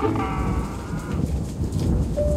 Thank you.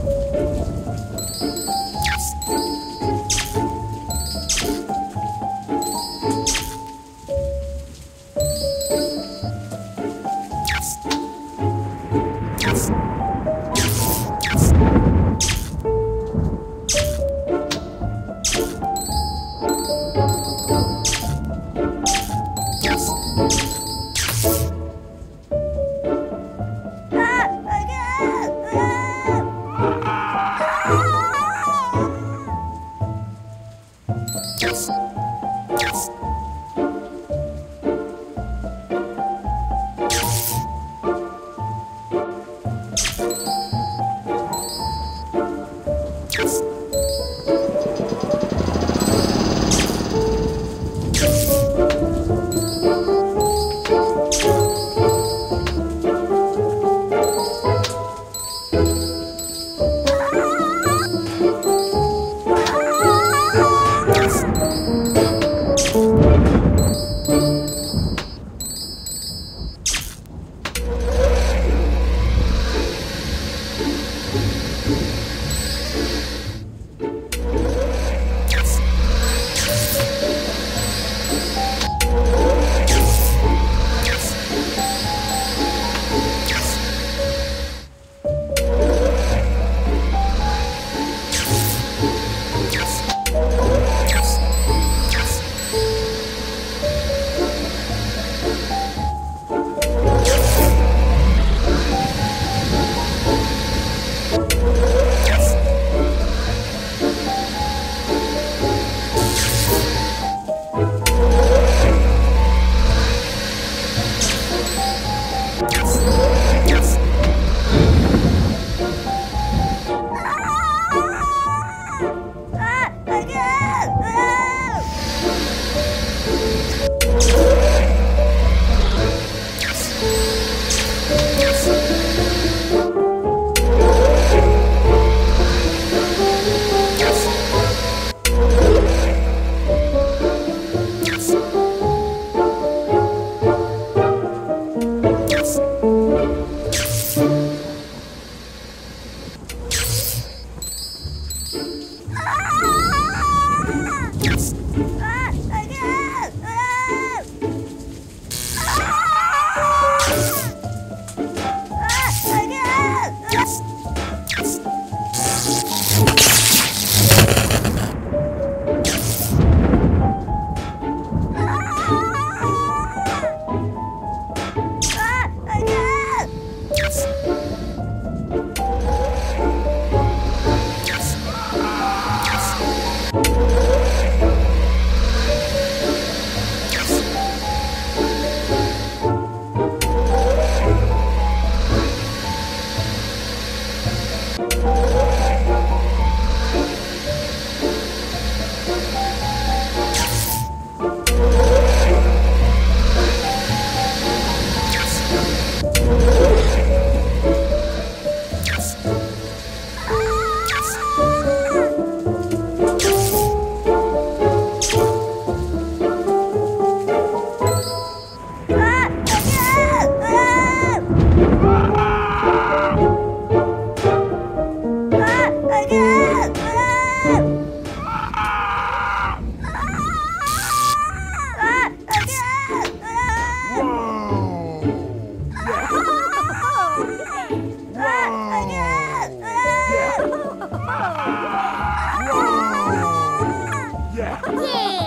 耶